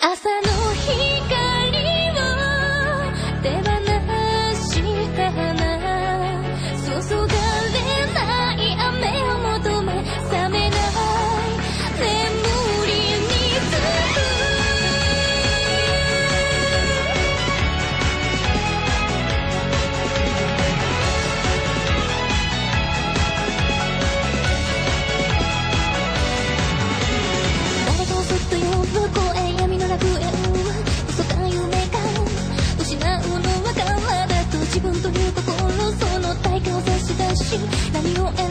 朝の何を選